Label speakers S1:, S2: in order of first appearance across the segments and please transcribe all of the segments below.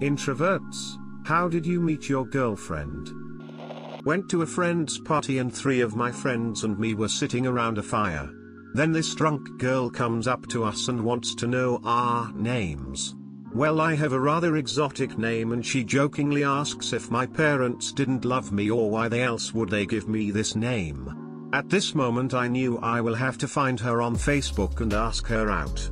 S1: Introverts, how did you meet your girlfriend? Went to a friend's party and three of my friends and me were sitting around a fire. Then this drunk girl comes up to us and wants to know our names. Well I have a rather exotic name and she jokingly asks if my parents didn't love me or why they else would they give me this name. At this moment I knew I will have to find her on Facebook and ask her out.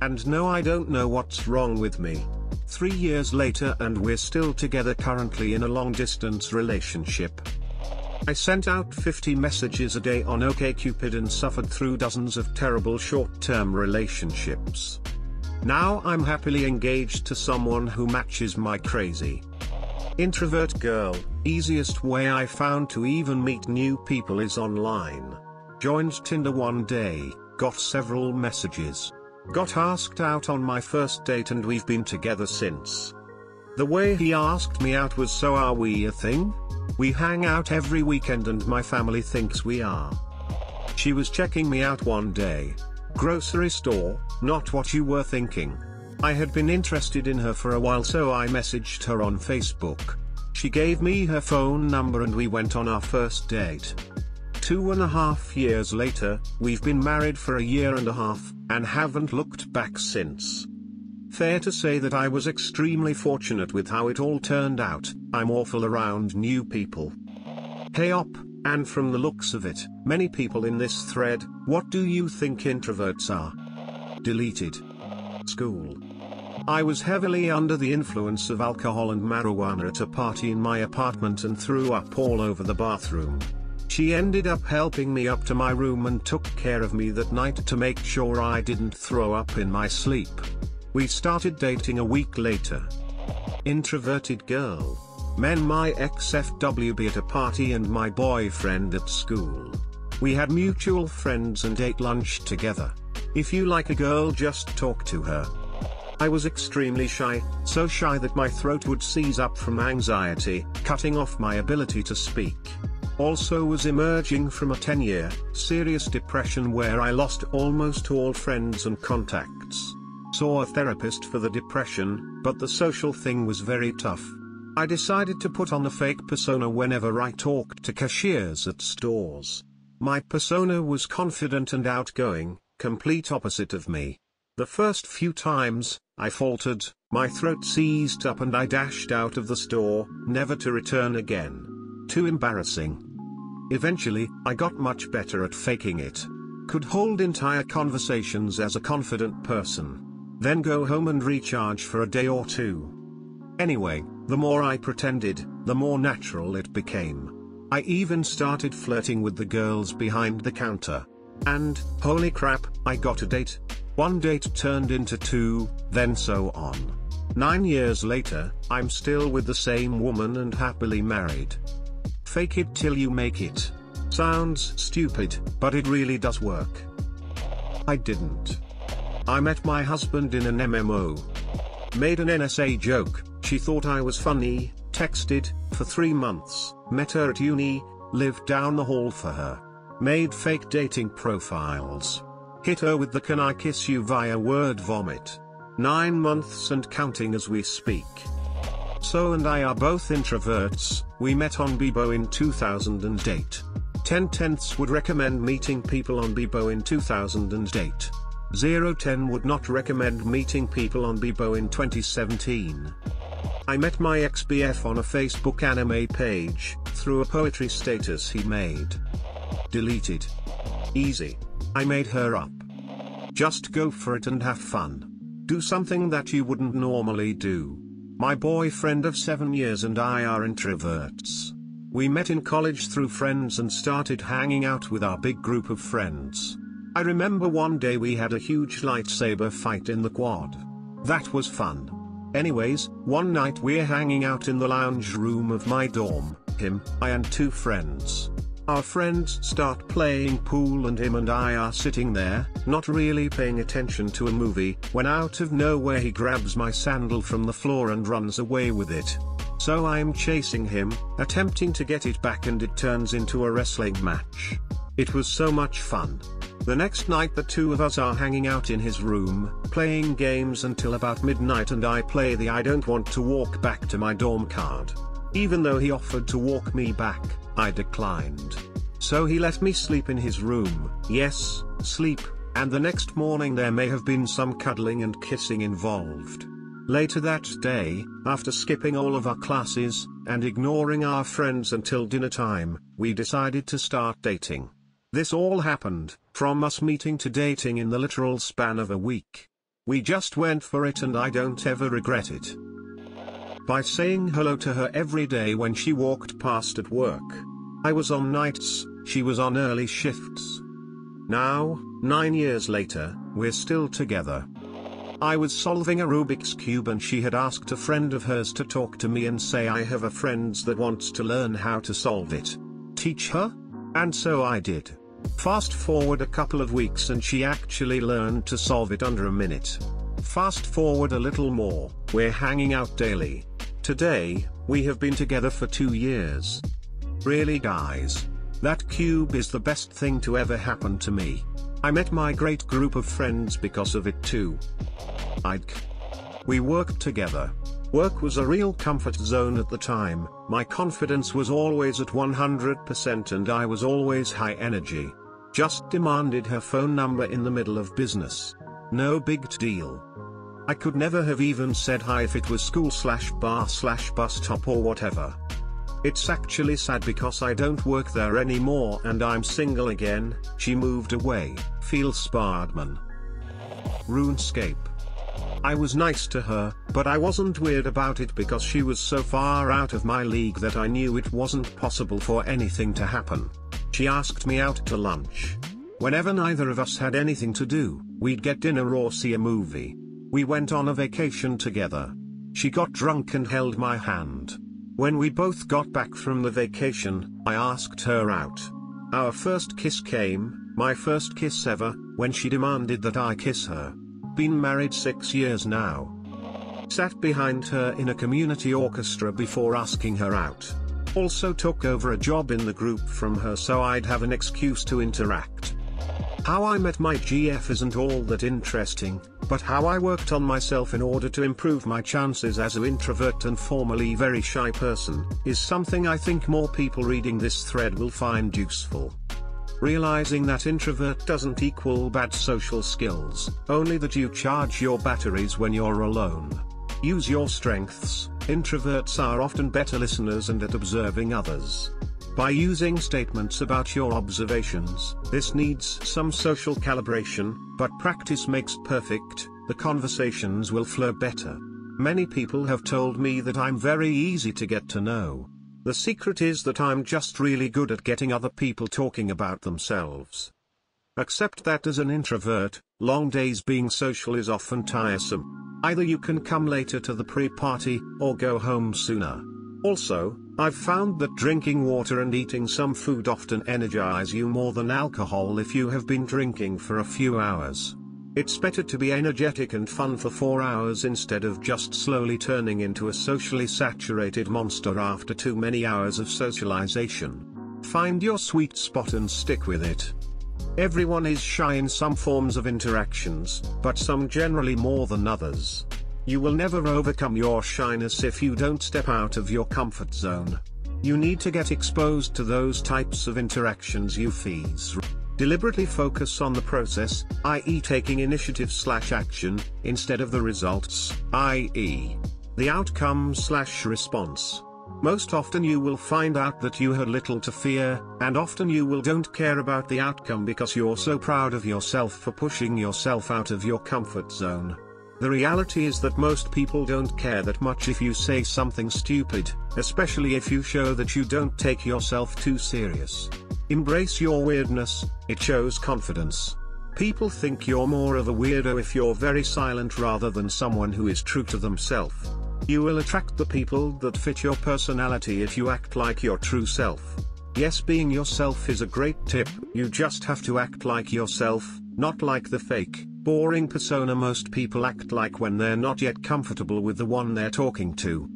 S1: And no I don't know what's wrong with me. Three years later and we're still together currently in a long distance relationship. I sent out 50 messages a day on OkCupid and suffered through dozens of terrible short-term relationships. Now I'm happily engaged to someone who matches my crazy. Introvert girl, easiest way I found to even meet new people is online. Joined Tinder one day, got several messages. Got asked out on my first date and we've been together since. The way he asked me out was so are we a thing? We hang out every weekend and my family thinks we are. She was checking me out one day. Grocery store, not what you were thinking. I had been interested in her for a while so I messaged her on Facebook. She gave me her phone number and we went on our first date. Two and a half years later, we've been married for a year and a half, and haven't looked back since. Fair to say that I was extremely fortunate with how it all turned out, I'm awful around new people. Hey op, and from the looks of it, many people in this thread, what do you think introverts are? Deleted. School. I was heavily under the influence of alcohol and marijuana at a party in my apartment and threw up all over the bathroom. She ended up helping me up to my room and took care of me that night to make sure I didn't throw up in my sleep. We started dating a week later. Introverted girl. Men my ex-FWB at a party and my boyfriend at school. We had mutual friends and ate lunch together. If you like a girl just talk to her. I was extremely shy, so shy that my throat would seize up from anxiety, cutting off my ability to speak. Also was emerging from a 10-year, serious depression where I lost almost all friends and contacts. Saw a therapist for the depression, but the social thing was very tough. I decided to put on a fake persona whenever I talked to cashiers at stores. My persona was confident and outgoing, complete opposite of me. The first few times, I faltered, my throat seized up and I dashed out of the store, never to return again. Too embarrassing. Eventually, I got much better at faking it. Could hold entire conversations as a confident person. Then go home and recharge for a day or two. Anyway, the more I pretended, the more natural it became. I even started flirting with the girls behind the counter. And, holy crap, I got a date. One date turned into two, then so on. Nine years later, I'm still with the same woman and happily married. Fake it till you make it. Sounds stupid, but it really does work. I didn't. I met my husband in an MMO. Made an NSA joke, she thought I was funny, texted, for three months, met her at uni, lived down the hall for her. Made fake dating profiles. Hit her with the can I kiss you via word vomit. Nine months and counting as we speak. So and I are both introverts, we met on Bebo in 2008. 10 tenths would recommend meeting people on Bebo in 2008. 010 would not recommend meeting people on Bebo in 2017. I met my ex-BF on a Facebook anime page, through a poetry status he made. Deleted. Easy. I made her up. Just go for it and have fun. Do something that you wouldn't normally do. My boyfriend of 7 years and I are introverts. We met in college through friends and started hanging out with our big group of friends. I remember one day we had a huge lightsaber fight in the quad. That was fun. Anyways, one night we're hanging out in the lounge room of my dorm, him, I and two friends. Our friends start playing pool and him and I are sitting there, not really paying attention to a movie, when out of nowhere he grabs my sandal from the floor and runs away with it. So I'm chasing him, attempting to get it back and it turns into a wrestling match. It was so much fun. The next night the two of us are hanging out in his room, playing games until about midnight and I play the I don't want to walk back to my dorm card. Even though he offered to walk me back, I declined. So he let me sleep in his room, yes, sleep, and the next morning there may have been some cuddling and kissing involved. Later that day, after skipping all of our classes, and ignoring our friends until dinner time, we decided to start dating. This all happened, from us meeting to dating in the literal span of a week. We just went for it and I don't ever regret it. By saying hello to her every day when she walked past at work. I was on nights, she was on early shifts. Now, nine years later, we're still together. I was solving a Rubik's Cube and she had asked a friend of hers to talk to me and say I have a friend that wants to learn how to solve it. Teach her? And so I did. Fast forward a couple of weeks and she actually learned to solve it under a minute. Fast forward a little more, we're hanging out daily. Today, we have been together for two years. Really guys. That cube is the best thing to ever happen to me. I met my great group of friends because of it too. I'd. We worked together. Work was a real comfort zone at the time, my confidence was always at 100% and I was always high energy. Just demanded her phone number in the middle of business. No big deal. I could never have even said hi if it was school slash bar slash bus stop or whatever. It's actually sad because I don't work there anymore and I'm single again, she moved away, Feels bad man. RuneScape. I was nice to her, but I wasn't weird about it because she was so far out of my league that I knew it wasn't possible for anything to happen. She asked me out to lunch. Whenever neither of us had anything to do, we'd get dinner or see a movie. We went on a vacation together. She got drunk and held my hand. When we both got back from the vacation, I asked her out. Our first kiss came, my first kiss ever, when she demanded that I kiss her. Been married six years now. Sat behind her in a community orchestra before asking her out. Also took over a job in the group from her so I'd have an excuse to interact. How I met my GF isn't all that interesting, but how I worked on myself in order to improve my chances as an introvert and formerly very shy person, is something I think more people reading this thread will find useful. Realizing that introvert doesn't equal bad social skills, only that you charge your batteries when you're alone. Use your strengths, introverts are often better listeners and at observing others. By using statements about your observations, this needs some social calibration, but practice makes perfect, the conversations will flow better. Many people have told me that I'm very easy to get to know. The secret is that I'm just really good at getting other people talking about themselves. Accept that as an introvert, long days being social is often tiresome. Either you can come later to the pre-party, or go home sooner. Also, I've found that drinking water and eating some food often energize you more than alcohol if you have been drinking for a few hours. It's better to be energetic and fun for 4 hours instead of just slowly turning into a socially saturated monster after too many hours of socialization. Find your sweet spot and stick with it. Everyone is shy in some forms of interactions, but some generally more than others. You will never overcome your shyness if you don't step out of your comfort zone. You need to get exposed to those types of interactions you fees. Deliberately focus on the process, i.e. taking initiative slash action, instead of the results, i.e. the outcome slash response. Most often you will find out that you had little to fear, and often you will don't care about the outcome because you're so proud of yourself for pushing yourself out of your comfort zone. The reality is that most people don't care that much if you say something stupid, especially if you show that you don't take yourself too serious. Embrace your weirdness, it shows confidence. People think you're more of a weirdo if you're very silent rather than someone who is true to themselves. You will attract the people that fit your personality if you act like your true self. Yes being yourself is a great tip, you just have to act like yourself, not like the fake, boring persona most people act like when they're not yet comfortable with the one they're talking to.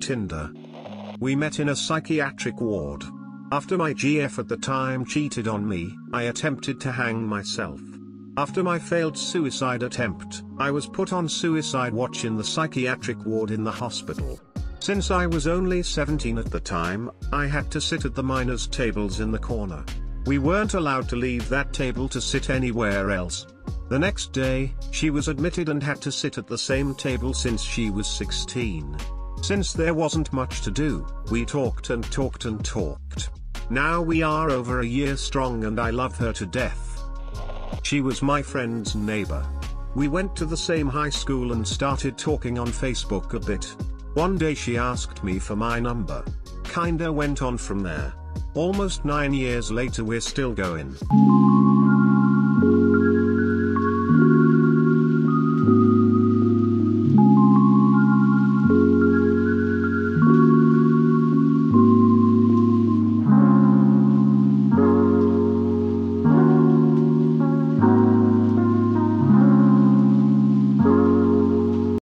S1: Tinder. We met in a psychiatric ward. After my GF at the time cheated on me, I attempted to hang myself. After my failed suicide attempt, I was put on suicide watch in the psychiatric ward in the hospital. Since I was only 17 at the time, I had to sit at the minors' tables in the corner. We weren't allowed to leave that table to sit anywhere else. The next day, she was admitted and had to sit at the same table since she was 16. Since there wasn't much to do, we talked and talked and talked. Now we are over a year strong and I love her to death. She was my friend's neighbor. We went to the same high school and started talking on Facebook a bit. One day she asked me for my number. Kinda went on from there. Almost nine years later we're still going.